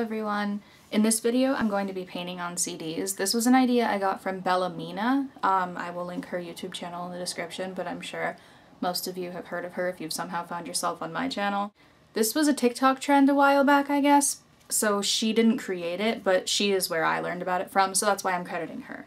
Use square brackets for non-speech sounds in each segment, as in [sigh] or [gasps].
everyone! In this video I'm going to be painting on CDs. This was an idea I got from Bellameena. Um, I will link her YouTube channel in the description, but I'm sure most of you have heard of her if you've somehow found yourself on my channel. This was a TikTok trend a while back, I guess, so she didn't create it, but she is where I learned about it from, so that's why I'm crediting her.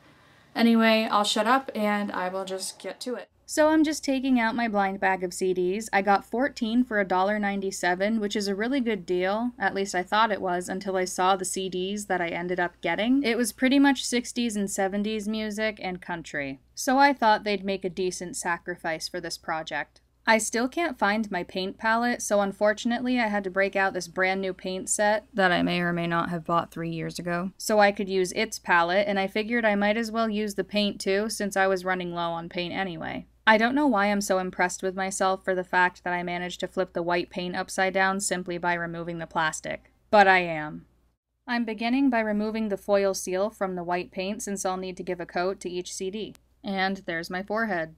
Anyway, I'll shut up and I will just get to it. So I'm just taking out my blind bag of CDs. I got 14 for $1.97, which is a really good deal. At least I thought it was until I saw the CDs that I ended up getting. It was pretty much 60s and 70s music and country. So I thought they'd make a decent sacrifice for this project. I still can't find my paint palette, so unfortunately I had to break out this brand new paint set that I may or may not have bought three years ago, so I could use its palette, and I figured I might as well use the paint too, since I was running low on paint anyway. I don't know why I'm so impressed with myself for the fact that I managed to flip the white paint upside down simply by removing the plastic, but I am. I'm beginning by removing the foil seal from the white paint since I'll need to give a coat to each CD. And there's my forehead.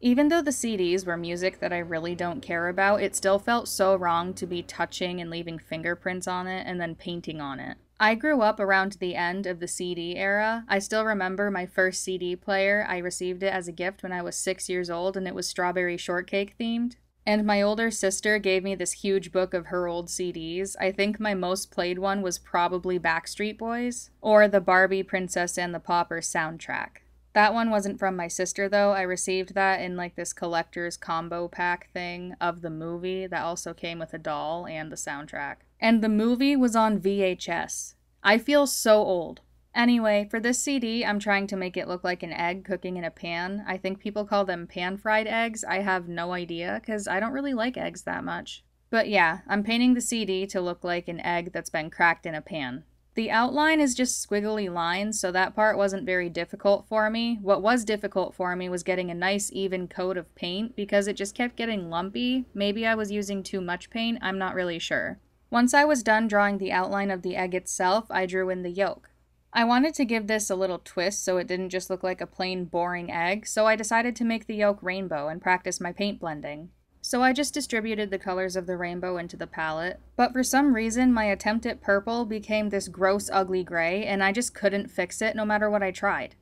Even though the CDs were music that I really don't care about, it still felt so wrong to be touching and leaving fingerprints on it and then painting on it. I grew up around the end of the CD era. I still remember my first CD player. I received it as a gift when I was six years old and it was strawberry shortcake themed. And my older sister gave me this huge book of her old CDs. I think my most played one was probably Backstreet Boys or the Barbie Princess and the Pauper soundtrack. That one wasn't from my sister though. I received that in like this collector's combo pack thing of the movie that also came with a doll and the soundtrack. And the movie was on VHS. I feel so old. Anyway, for this CD, I'm trying to make it look like an egg cooking in a pan. I think people call them pan fried eggs. I have no idea because I don't really like eggs that much. But yeah, I'm painting the CD to look like an egg that's been cracked in a pan. The outline is just squiggly lines, so that part wasn't very difficult for me. What was difficult for me was getting a nice even coat of paint because it just kept getting lumpy. Maybe I was using too much paint, I'm not really sure. Once I was done drawing the outline of the egg itself, I drew in the yolk. I wanted to give this a little twist so it didn't just look like a plain boring egg, so I decided to make the yolk rainbow and practice my paint blending. So I just distributed the colors of the rainbow into the palette. But for some reason, my attempt at purple became this gross ugly gray, and I just couldn't fix it no matter what I tried.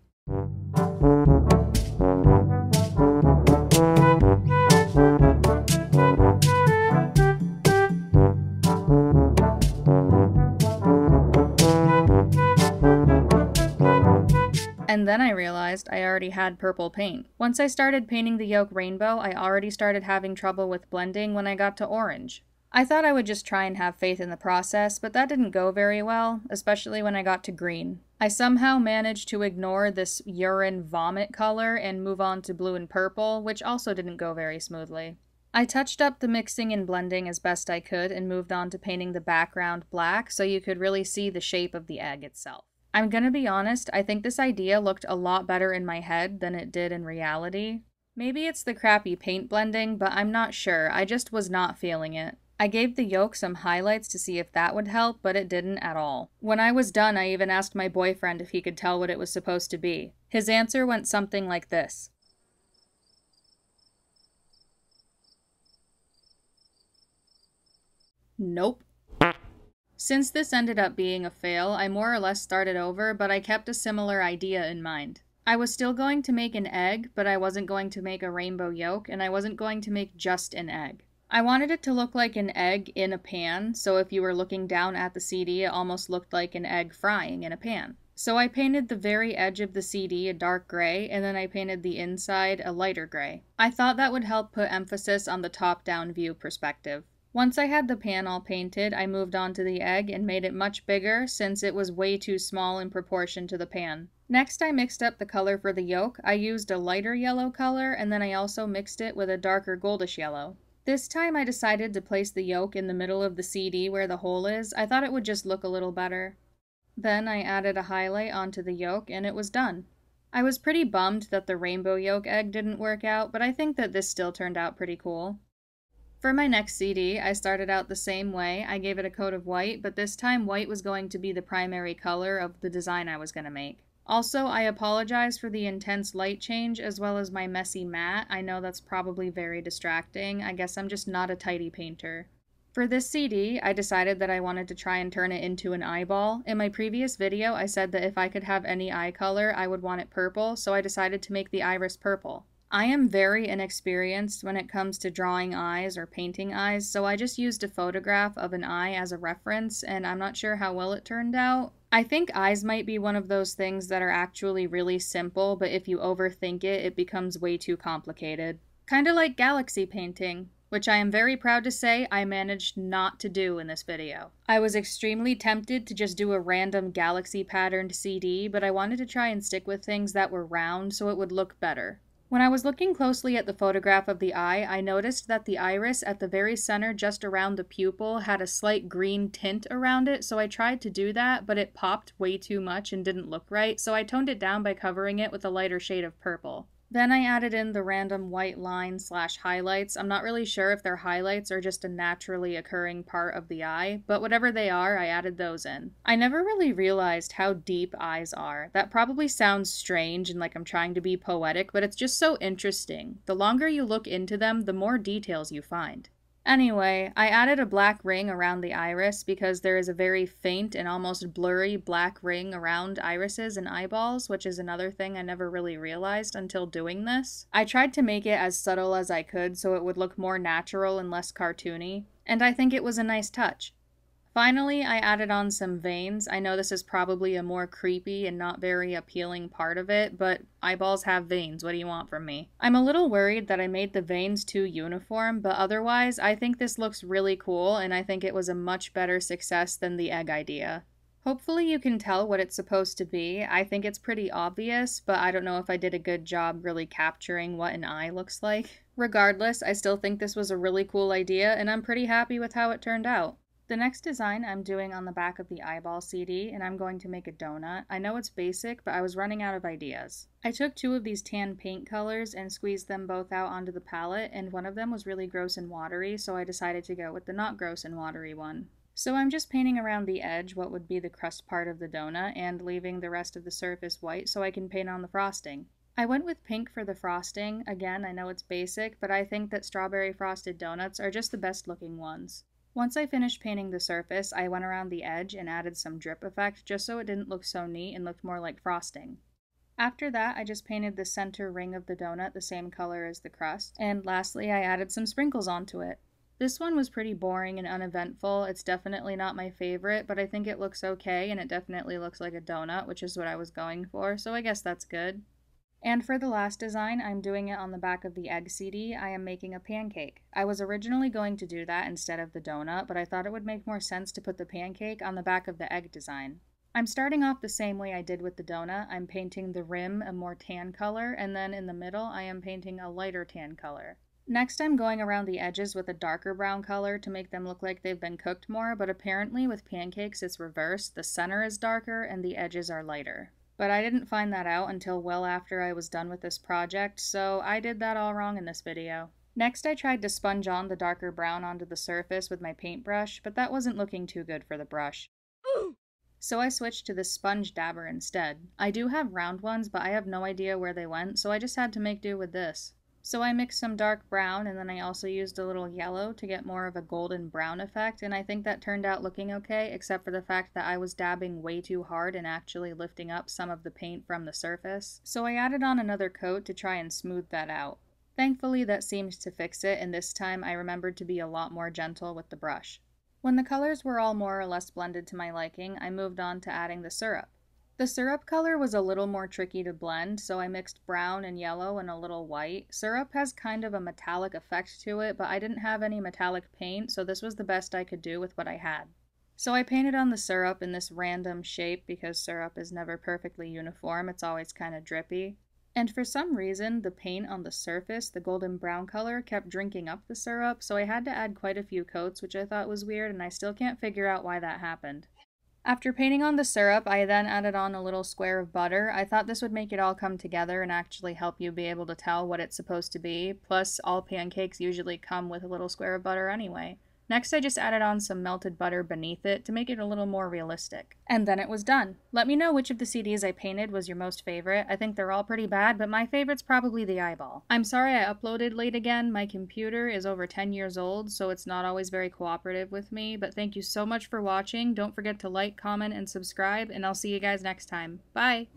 And then I realized I already had purple paint. Once I started painting the yolk rainbow, I already started having trouble with blending when I got to orange. I thought I would just try and have faith in the process, but that didn't go very well, especially when I got to green. I somehow managed to ignore this urine vomit color and move on to blue and purple, which also didn't go very smoothly. I touched up the mixing and blending as best I could and moved on to painting the background black so you could really see the shape of the egg itself. I'm gonna be honest, I think this idea looked a lot better in my head than it did in reality. Maybe it's the crappy paint blending, but I'm not sure, I just was not feeling it. I gave the yolk some highlights to see if that would help, but it didn't at all. When I was done, I even asked my boyfriend if he could tell what it was supposed to be. His answer went something like this. Nope. Since this ended up being a fail, I more or less started over, but I kept a similar idea in mind. I was still going to make an egg, but I wasn't going to make a rainbow yolk, and I wasn't going to make just an egg. I wanted it to look like an egg in a pan, so if you were looking down at the CD, it almost looked like an egg frying in a pan. So I painted the very edge of the CD a dark gray, and then I painted the inside a lighter gray. I thought that would help put emphasis on the top-down view perspective. Once I had the pan all painted, I moved on to the egg and made it much bigger since it was way too small in proportion to the pan. Next I mixed up the color for the yolk. I used a lighter yellow color and then I also mixed it with a darker goldish yellow. This time I decided to place the yolk in the middle of the CD where the hole is. I thought it would just look a little better. Then I added a highlight onto the yolk and it was done. I was pretty bummed that the rainbow yolk egg didn't work out, but I think that this still turned out pretty cool. For my next CD, I started out the same way. I gave it a coat of white, but this time white was going to be the primary color of the design I was going to make. Also, I apologize for the intense light change as well as my messy mat. I know that's probably very distracting. I guess I'm just not a tidy painter. For this CD, I decided that I wanted to try and turn it into an eyeball. In my previous video, I said that if I could have any eye color, I would want it purple, so I decided to make the iris purple. I am very inexperienced when it comes to drawing eyes or painting eyes, so I just used a photograph of an eye as a reference, and I'm not sure how well it turned out. I think eyes might be one of those things that are actually really simple, but if you overthink it, it becomes way too complicated. Kinda like galaxy painting, which I am very proud to say I managed not to do in this video. I was extremely tempted to just do a random galaxy patterned CD, but I wanted to try and stick with things that were round so it would look better. When I was looking closely at the photograph of the eye, I noticed that the iris at the very center, just around the pupil, had a slight green tint around it, so I tried to do that, but it popped way too much and didn't look right, so I toned it down by covering it with a lighter shade of purple. Then I added in the random white line slash highlights. I'm not really sure if they're highlights or just a naturally occurring part of the eye, but whatever they are, I added those in. I never really realized how deep eyes are. That probably sounds strange and like I'm trying to be poetic, but it's just so interesting. The longer you look into them, the more details you find. Anyway, I added a black ring around the iris because there is a very faint and almost blurry black ring around irises and eyeballs, which is another thing I never really realized until doing this. I tried to make it as subtle as I could so it would look more natural and less cartoony, and I think it was a nice touch. Finally, I added on some veins. I know this is probably a more creepy and not very appealing part of it, but eyeballs have veins. What do you want from me? I'm a little worried that I made the veins too uniform, but otherwise, I think this looks really cool, and I think it was a much better success than the egg idea. Hopefully you can tell what it's supposed to be. I think it's pretty obvious, but I don't know if I did a good job really capturing what an eye looks like. Regardless, I still think this was a really cool idea, and I'm pretty happy with how it turned out. The next design I'm doing on the back of the eyeball CD, and I'm going to make a donut. I know it's basic, but I was running out of ideas. I took two of these tan paint colors and squeezed them both out onto the palette, and one of them was really gross and watery, so I decided to go with the not gross and watery one. So I'm just painting around the edge what would be the crust part of the donut and leaving the rest of the surface white so I can paint on the frosting. I went with pink for the frosting. Again, I know it's basic, but I think that strawberry frosted donuts are just the best looking ones. Once I finished painting the surface, I went around the edge and added some drip effect just so it didn't look so neat and looked more like frosting. After that, I just painted the center ring of the donut the same color as the crust, and lastly, I added some sprinkles onto it. This one was pretty boring and uneventful. It's definitely not my favorite, but I think it looks okay, and it definitely looks like a donut, which is what I was going for, so I guess that's good. And for the last design, I'm doing it on the back of the egg CD. I am making a pancake. I was originally going to do that instead of the donut, but I thought it would make more sense to put the pancake on the back of the egg design. I'm starting off the same way I did with the donut. I'm painting the rim a more tan color, and then in the middle I am painting a lighter tan color. Next I'm going around the edges with a darker brown color to make them look like they've been cooked more, but apparently with pancakes it's reversed. The center is darker and the edges are lighter. But I didn't find that out until well after I was done with this project, so I did that all wrong in this video. Next I tried to sponge on the darker brown onto the surface with my paintbrush, but that wasn't looking too good for the brush. [gasps] So I switched to the sponge dabber instead. I do have round ones, but I have no idea where they went, so I just had to make do with this. So I mixed some dark brown and then I also used a little yellow to get more of a golden brown effect and I think that turned out looking okay except for the fact that I was dabbing way too hard and actually lifting up some of the paint from the surface. So I added on another coat to try and smooth that out. Thankfully that seemed to fix it and this time I remembered to be a lot more gentle with the brush. When the colors were all more or less blended to my liking, I moved on to adding the syrup. The syrup color was a little more tricky to blend, so I mixed brown and yellow and a little white. Syrup has kind of a metallic effect to it, but I didn't have any metallic paint, so this was the best I could do with what I had. So I painted on the syrup in this random shape because syrup is never perfectly uniform, it's always kind of drippy. And for some reason, the paint on the surface, the golden brown color, kept drinking up the syrup, so I had to add quite a few coats, which I thought was weird, and I still can't figure out why that happened. After painting on the syrup, I then added on a little square of butter. I thought this would make it all come together and actually help you be able to tell what it's supposed to be. Plus, all pancakes usually come with a little square of butter anyway. Next I just added on some melted butter beneath it to make it a little more realistic. And then it was done. Let me know which of the CDs I painted was your most favorite. I think they're all pretty bad, but my favorite's probably the eyeball. I'm sorry I uploaded late again. My computer is over 10 years old, so it's not always very cooperative with me, but thank you so much for watching. Don't forget to like, comment, and subscribe, and I'll see you guys next time. Bye!